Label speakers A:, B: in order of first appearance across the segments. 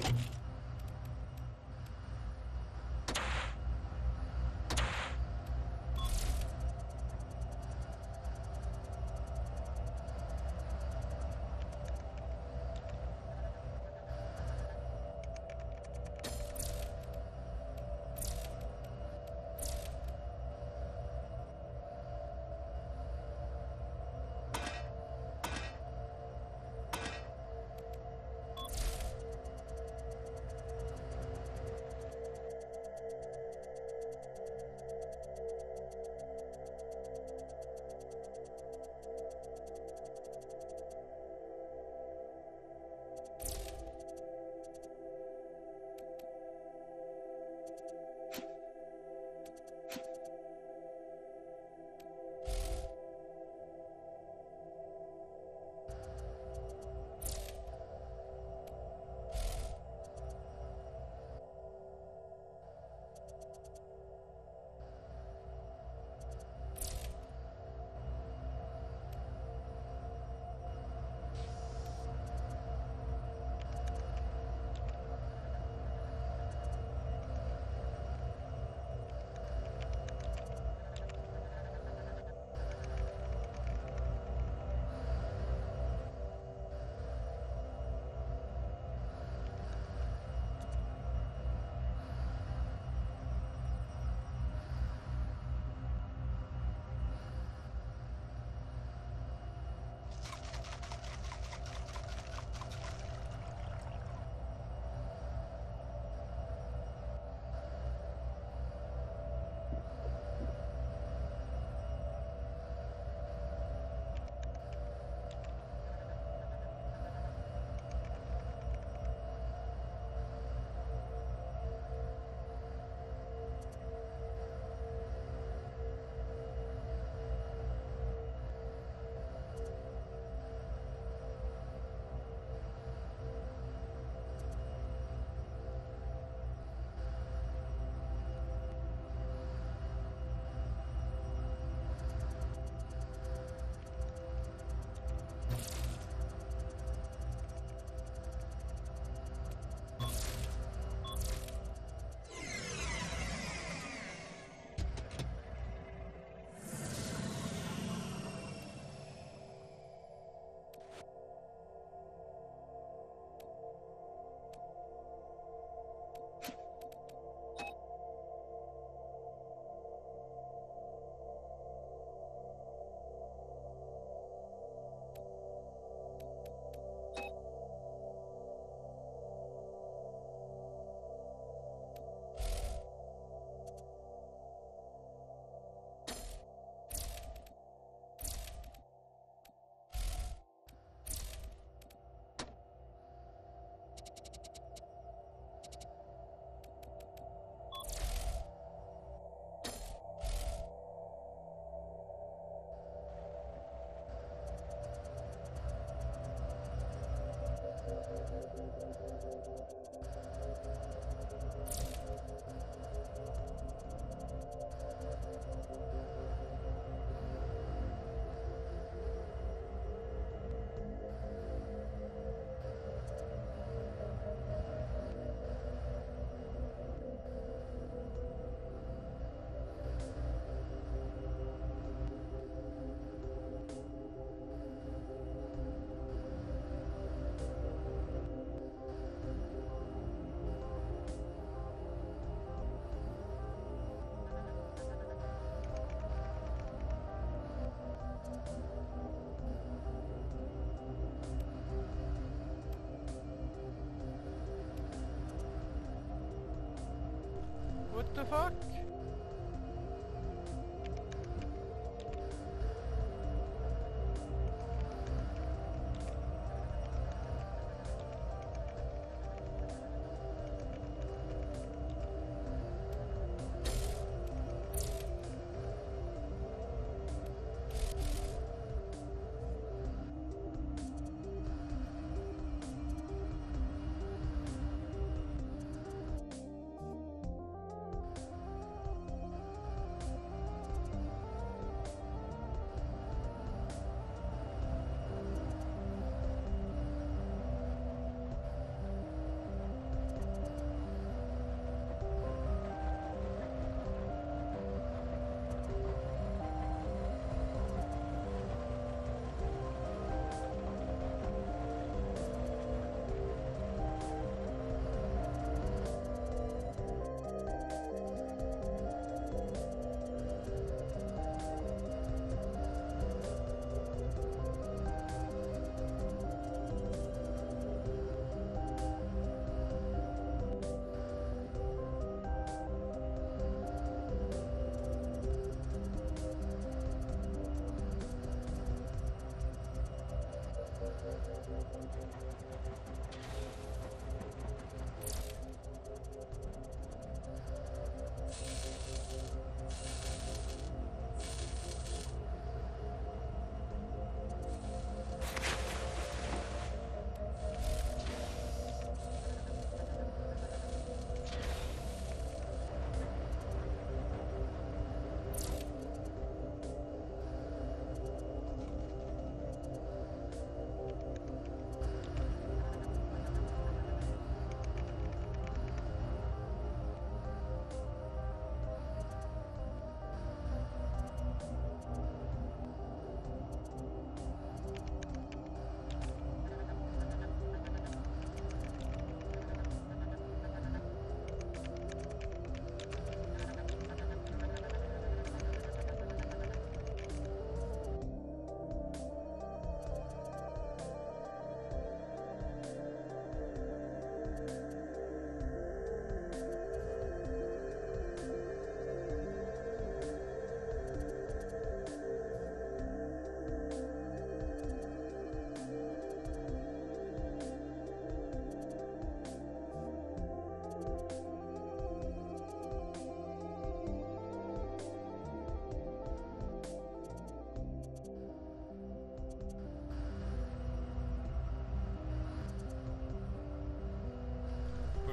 A: What the fuck?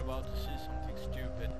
A: About to see something stupid.